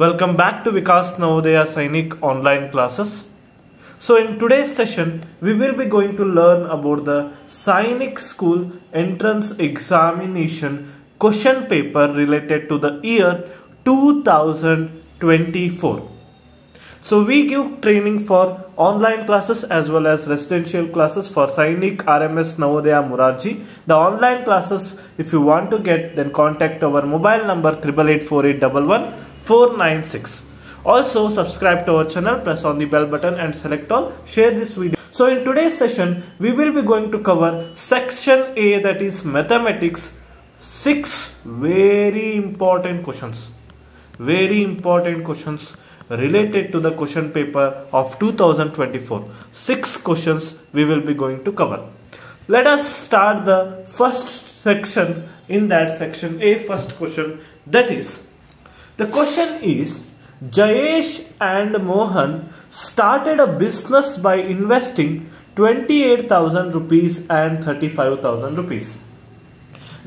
Welcome back to Vikas Navodaya Sainik online classes. So in today's session, we will be going to learn about the Sainik School entrance examination question paper related to the year 2024. So we give training for online classes as well as residential classes for Sainik RMS Navodaya Morarji. The online classes if you want to get then contact our mobile number 884811 496. Also subscribe to our channel, press on the bell button and select all, share this video. So in today's session, we will be going to cover section A that is mathematics, six very important questions. Very important questions related to the question paper of 2024. Six questions we will be going to cover. Let us start the first section in that section A first question that is the question is Jayesh and Mohan started a business by investing 28,000 rupees and 35,000 rupees.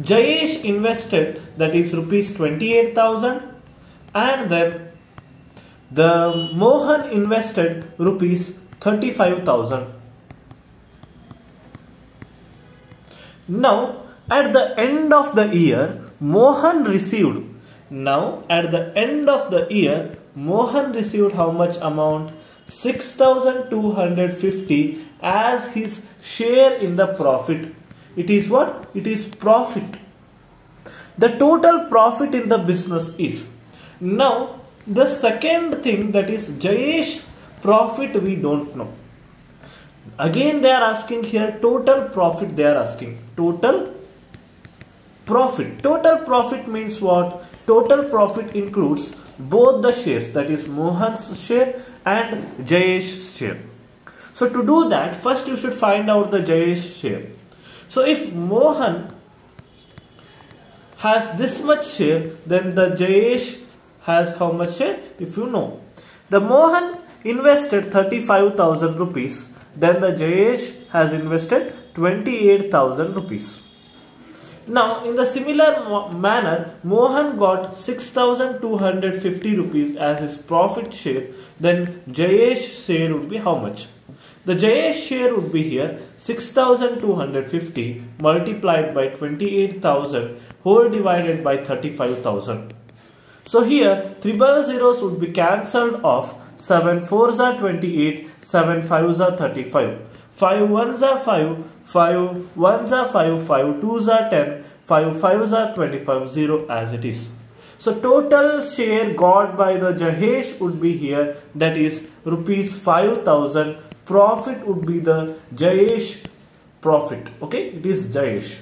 Jayesh invested that is rupees 28,000 and then the Mohan invested rupees 35,000. Now at the end of the year Mohan received now at the end of the year Mohan received how much amount 6250 as his share in the profit it is what it is profit the total profit in the business is now the second thing that is Jayesh profit we don't know. Again they are asking here total profit they are asking. Total profit. Total profit means what? Total profit includes both the shares that is Mohan's share and Jayesh's share. So to do that first you should find out the Jayesh share. So if Mohan has this much share then the Jayesh has how much share? If you know. The Mohan invested 35,000 rupees. Then the Jayesh has invested 28,000 rupees. Now in the similar manner Mohan got 6250 rupees as his profit share then Jayesh share would be how much? The Jayesh share would be here 6250 multiplied by 28000 whole divided by 35000. So here triple zeros would be cancelled off 7 4s are 28, 7 5s are 35. 5 1s are 5, 5 1s are 5, 5 2s are 10, 5 5s are 25, 0 as it is. So total share got by the Jayesh would be here that is rupees 5000 profit would be the Jayesh profit okay it is Jayesh.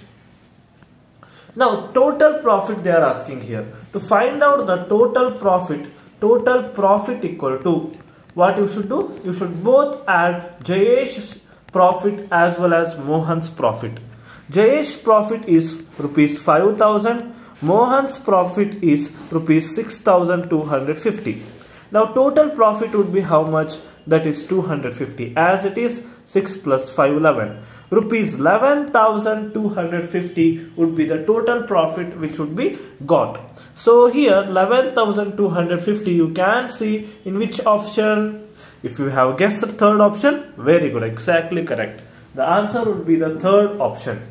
Now total profit they are asking here. To find out the total profit, total profit equal to what you should do? You should both add Jayesh's profit as well as Mohan's profit. Jayesh's profit is rupees 5000, Mohan's profit is rupees 6250. Now total profit would be how much? That is 250 as it is 6 plus 5 11 rupees 11250 would be the total profit which would be got so here 11250 you can see in which option if you have guessed the third option very good exactly correct. The answer would be the third option.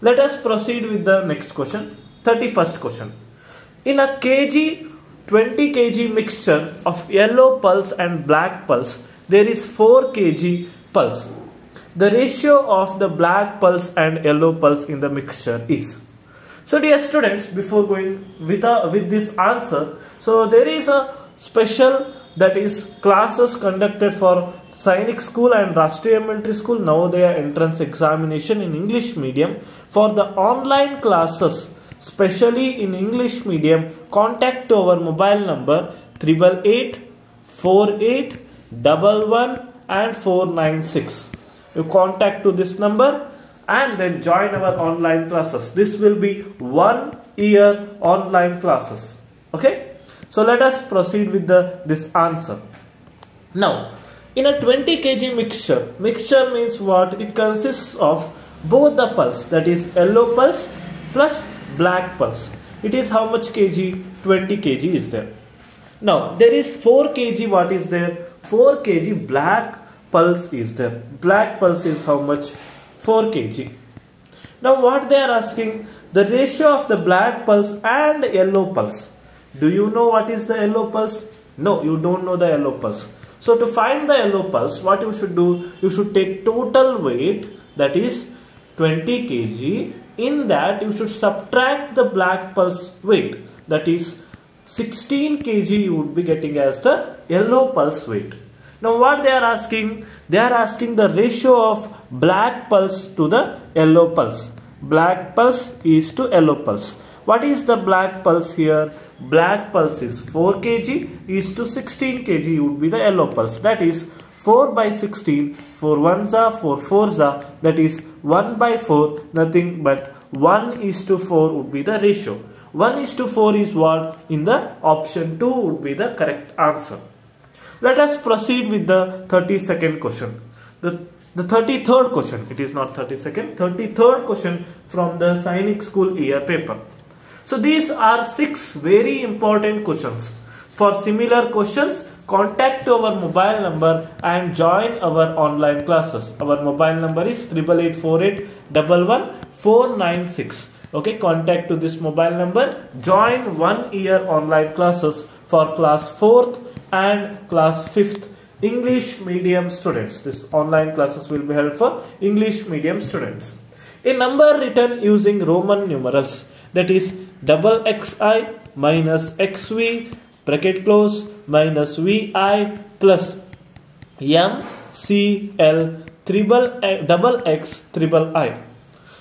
Let us proceed with the next question 31st question. In a kg 20 kg mixture of yellow pulse and black pulse there is 4 kg pulse. The ratio of the black pulse and yellow pulse in the mixture is. So dear students, before going with, a, with this answer, so there is a special that is classes conducted for Sainik School and Rashtriya Military School Now Navodaya entrance examination in English medium. For the online classes, especially in English medium, contact our mobile number 888 48 11 and 496 you contact to this number and then join our online classes. This will be one year online classes. Okay so let us proceed with the this answer now in a 20 kg mixture mixture means what it consists of both the pulse that is yellow pulse plus black pulse it is how much kg 20 kg is there Now there is 4 kg what is there? 4 kg black pulse is there. Black pulse is how much? 4 kg. Now what they are asking? The ratio of the black pulse and yellow pulse. Do you know what is the yellow pulse? No, you don't know the yellow pulse. So to find the yellow pulse, what you should do? You should take total weight that is 20 kg. In that you should subtract the black pulse weight that is 16 kg you would be getting as the yellow pulse weight. Now what they are asking? They are asking the ratio of black pulse to the yellow pulse. Black pulse is to yellow pulse. What is the black pulse here? Black pulse is 4 kg is to 16 kg would be the yellow pulse. That is 4 by 16, 4 ones are 4 fours are that is 1 by 4 nothing but 1 is to 4 would be the ratio. 1 is to 4 is what? In the option 2 would be the correct answer. Let us proceed with the 32nd question. The, the 33rd question, it is not 32nd, 33rd question from the Sainik School year paper. So these are six very important questions. For similar questions, contact our mobile number and join our online classes. Our mobile number is 8848 496 okay contact to this mobile number. Join one year online classes for class 4th and class 5th english medium students. This online classes will be held for english medium students. A number written using roman numerals. That is double xi minus xv bracket close minus vi plus m c l triple eh, double x triple i.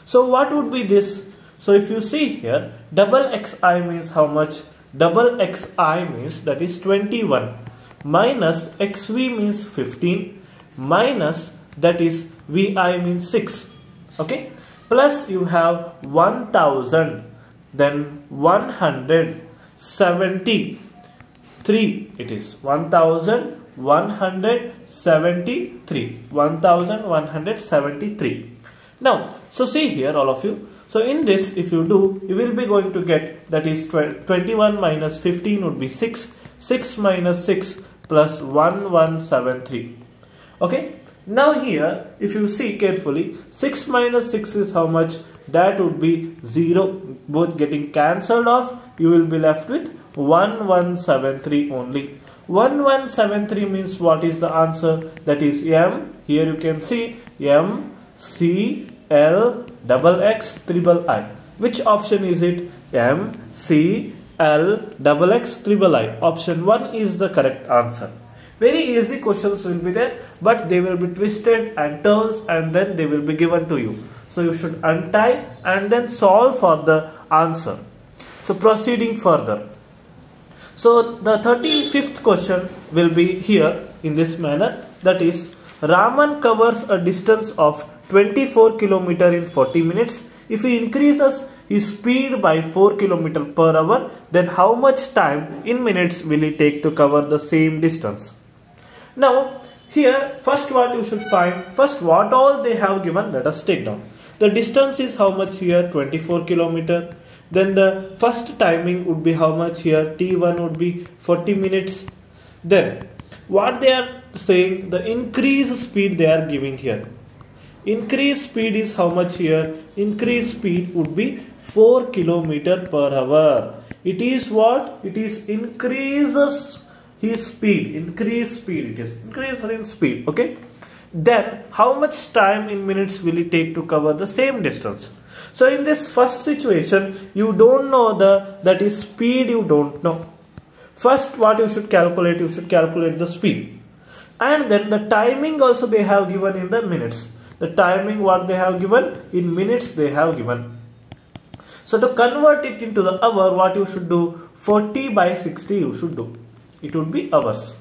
So what would be this? So if you see here, double xi means how much? Double xi means that is 21 minus xv means 15 minus that is vi means 6 okay? Plus you have 1000 then 173 it is 1173 1173 now so see here all of you so in this, if you do, you will be going to get that is 21 minus 15 would be 6. 6 minus 6 plus 1173. Okay. Now here, if you see carefully, 6 minus 6 is how much? That would be 0. Both getting cancelled off. You will be left with 1173 only. 1173 means what is the answer? That is M. Here you can see M C L double X triple I. Which option is it? M C L double X triple I. Option 1 is the correct answer. Very easy questions will be there but they will be twisted and turns and then they will be given to you. So you should untie and then solve for the answer. So proceeding further. So the 35th question will be here in this manner that is Raman covers a distance of 24 km in 40 minutes. If he increases his speed by 4 km per hour, then how much time in minutes will it take to cover the same distance? Now, here first what you should find, first what all they have given, let us take down. The distance is how much here, 24 kilometer. Then the first timing would be how much here, T1 would be 40 minutes. Then what they are saying, the increase speed they are giving here increase speed is how much here increase speed would be 4 kilometer per hour it is what it is increases his speed increase speed it is increase in speed okay? Then how much time in minutes will it take to cover the same distance? So in this first situation you don't know the that is speed you don't know. First what you should calculate you should calculate the speed. And then the timing also they have given in the minutes. The timing what they have given in minutes they have given. So to convert it into the hour what you should do? 40 by 60 you should do it would be hours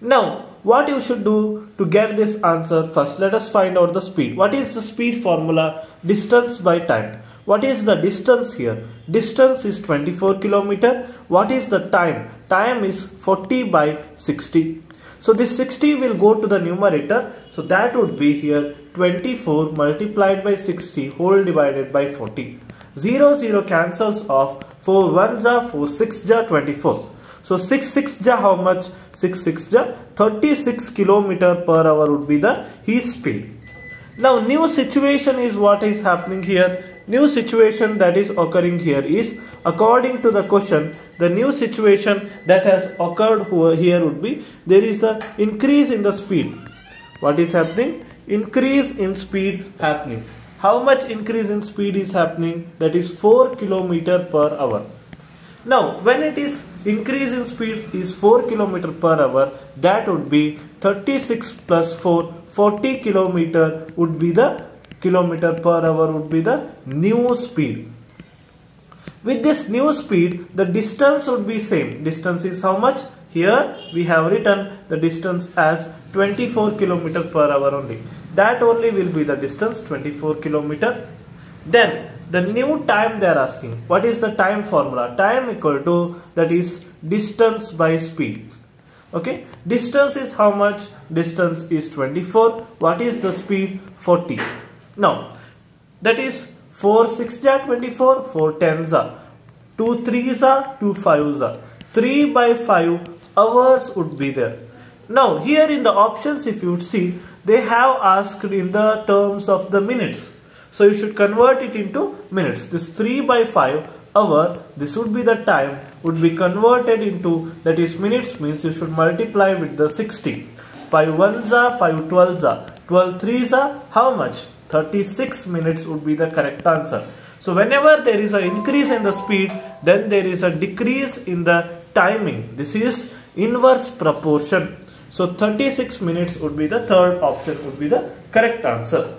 now what you should do to get this answer first let us find out the speed. What is the speed formula? Distance by time. What is the distance here? Distance is 24 kilometer. What is the time? Time is 40 by 60 so this 60 will go to the numerator. So that would be here 24 multiplied by 60 whole divided by 40. 0 0 cancels off 4 1s are 4 6 are 24. So 6 6 ja how much? 6 6 ja 36 kilometer per hour would be the his speed. Now new situation is what is happening here. New situation that is occurring here is according to the question the new situation that has occurred here would be there is a increase in the speed. What is happening? Increase in speed happening. How much increase in speed is happening? That is 4 kilometer per hour. Now, when it is increase in speed is 4 km per hour, that would be 36 plus 4, 40 km would be the kilometer per hour would be the new speed. With this new speed, the distance would be same. Distance is how much? Here we have written the distance as 24 km per hour only. That only will be the distance 24 km. Then the new time they are asking. What is the time formula? Time equal to that is distance by speed. Okay? Distance is how much? Distance is 24 what is the speed? 40 now that is 4 6 are 24 4 10s are. 2 3s are 2 5s are. 3 by 5 hours would be there. Now here in the options if you see they have asked in the terms of the minutes so you should convert it into minutes. This 3 by 5 hour, this would be the time, would be converted into, that is minutes means you should multiply with the 60. 5 ones are, 5 12s are, 12 threes are, how much? 36 minutes would be the correct answer. So whenever there is an increase in the speed, then there is a decrease in the timing. This is inverse proportion. So 36 minutes would be the third option would be the correct answer.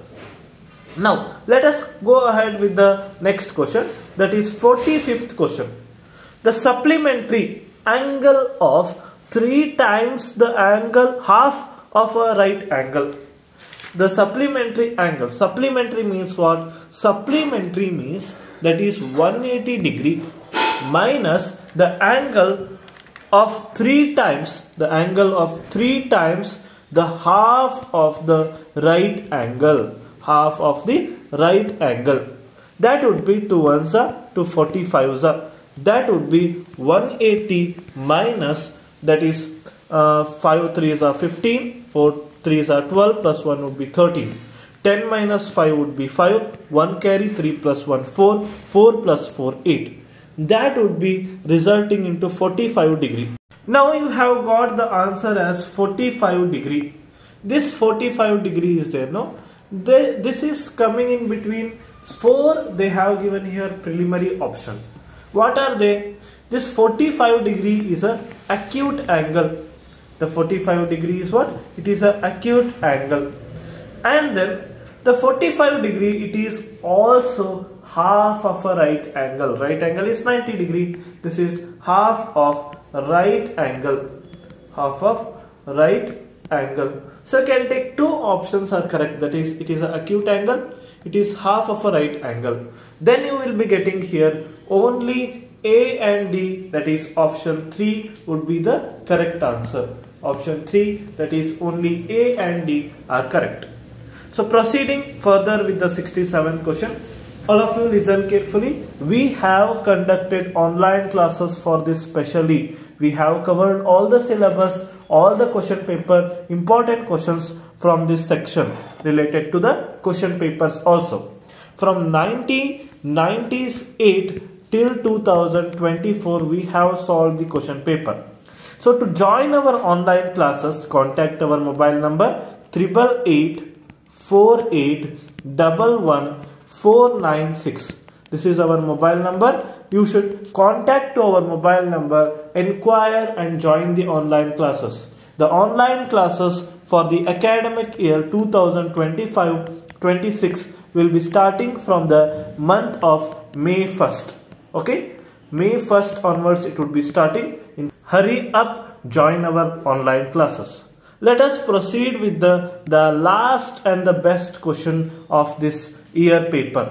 Now let us go ahead with the next question that is 45th question. The supplementary angle of 3 times the angle half of a right angle. The supplementary angle. Supplementary means what? Supplementary means that is 180 degree minus the angle of 3 times the angle of 3 times the half of the right angle half of the right angle. That would be 2 ones are 245 are. That would be 180 minus that is uh, 5 3s are 15, 4 3s are 12 plus 1 would be 13. 10 minus 5 would be 5, 1 carry 3 plus 1 4, 4 plus 4 8. That would be resulting into 45 degree. Now you have got the answer as 45 degree. This 45 degree is there, no? This is coming in between four they have given here preliminary option. What are they? This 45 degree is a acute angle. The 45 degree is what? It is a acute angle. And then the 45 degree it is also half of a right angle. Right angle is 90 degree. This is half of right angle. Half of right angle. So can take two options are correct that is it is an acute angle it is half of a right angle. Then you will be getting here only A and D that is option 3 would be the correct answer. Option 3 that is only A and D are correct. So proceeding further with the 67 question all of you listen carefully. We have conducted online classes for this specially we have covered all the syllabus all the question paper important questions from this section related to the question papers also. From 1998 till 2024 we have solved the question paper. So to join our online classes contact our mobile number triple eight four eight double one 496 this is our mobile number. You should contact to our mobile number inquire and join the online classes. The online classes for the academic year 2025-26 will be starting from the month of May 1st okay? May 1st onwards it would be starting. In hurry up join our online classes let us proceed with the the last and the best question of this year paper.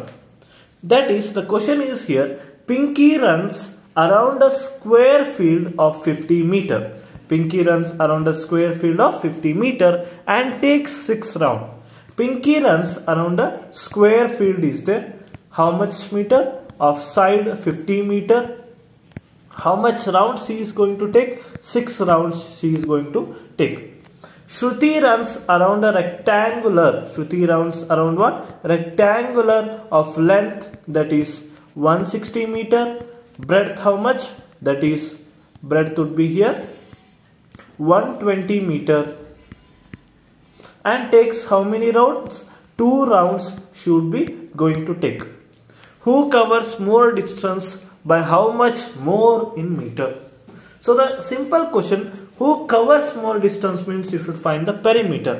That is, the question is here, Pinky runs around a square field of 50 meter. Pinky runs around a square field of 50 meter and takes 6 round. Pinky runs around a square field is there. How much meter? Of side 50 meter. how much rounds she is going to take 6 rounds she is going to take Shruti runs around a rectangular Shruti runs around what? Rectangular of length that is 160 meter. Breadth how much? That is breadth would be here 120 meter. And takes how many rounds? Two rounds should be going to take. Who covers more distance by how much more in meter? So the simple question who covers more distance means you should find the perimeter.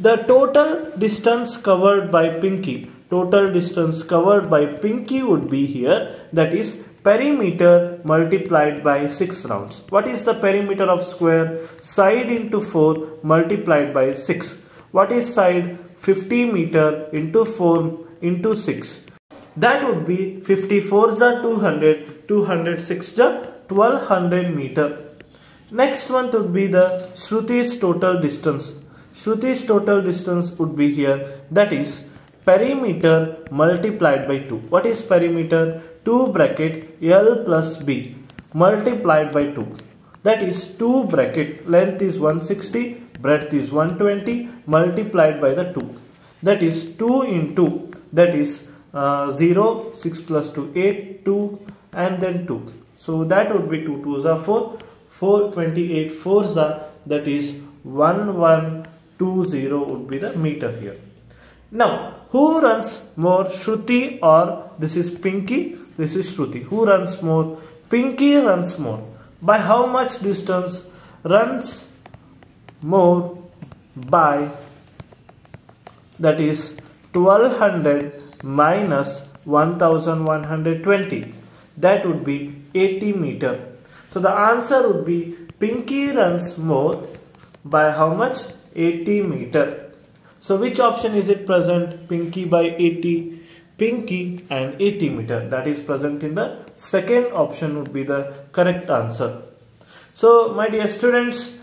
The total distance covered by pinky total distance covered by pinky would be here. That is perimeter multiplied by 6 rounds. What is the perimeter of square? Side into 4 multiplied by 6 what is side? 50 meter into 4 into 6 that would be 54 is 200, 206 is 1200 meter. Next one would be the Shruti's total distance. Shruti's total distance would be here that is perimeter multiplied by 2. What is perimeter? 2 bracket L plus B multiplied by 2. That is 2 bracket length is 160 breadth is 120 multiplied by the 2. That is 2 into that is uh, 0 6 plus 2 8 2 and then 2 so that would be 2 2s are 4 4 28 4s are that is 1120 would be the meter here. Now who runs more shruti or this is pinky? This is shruti. Who runs more? Pinky runs more. By how much distance runs more? By that is 1200 minus 1120 that would be 80 meter so the answer would be pinky runs more by how much? 80 meter. So which option is it present? Pinky by 80 pinky and 80 meter. That is present in the second option would be the correct answer. So my dear students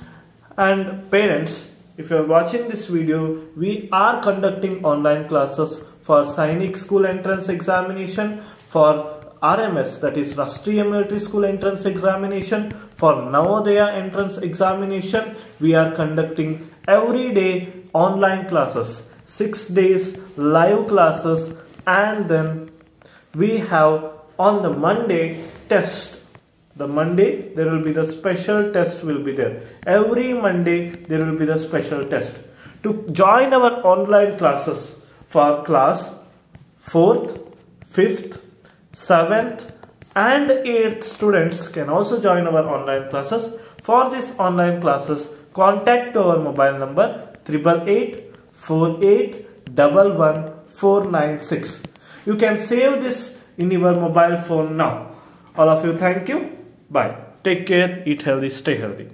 and parents if you are watching this video, we are conducting online classes for Sainik School Entrance Examination, for RMS that is Rashtriya Military School Entrance Examination, for Navodaya Entrance Examination. We are conducting every day online classes, 6 days live classes and then we have on the Monday test. The Monday there will be the special test will be there. Every Monday there will be the special test. To join our online classes for class 4th 5th 7th and 8th students can also join our online classes. For this online classes contact our mobile number 888 48 496 you can save this in your mobile phone now. All of you thank you. Bye. Take care, eat healthy, stay healthy.